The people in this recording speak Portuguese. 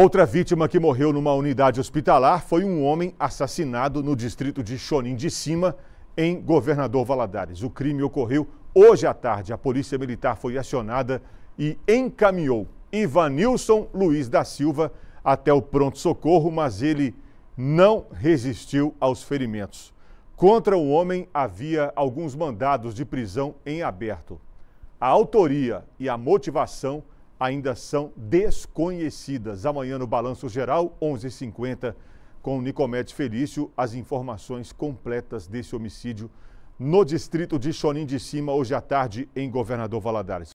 Outra vítima que morreu numa unidade hospitalar foi um homem assassinado no distrito de Chonim de Cima, em Governador Valadares. O crime ocorreu hoje à tarde. A Polícia Militar foi acionada e encaminhou Ivanilson Luiz da Silva até o pronto-socorro, mas ele não resistiu aos ferimentos. Contra o homem havia alguns mandados de prisão em aberto. A autoria e a motivação ainda são desconhecidas. Amanhã no Balanço Geral, 11h50, com Nicomete Felício, as informações completas desse homicídio no distrito de Chonim de Cima, hoje à tarde, em Governador Valadares.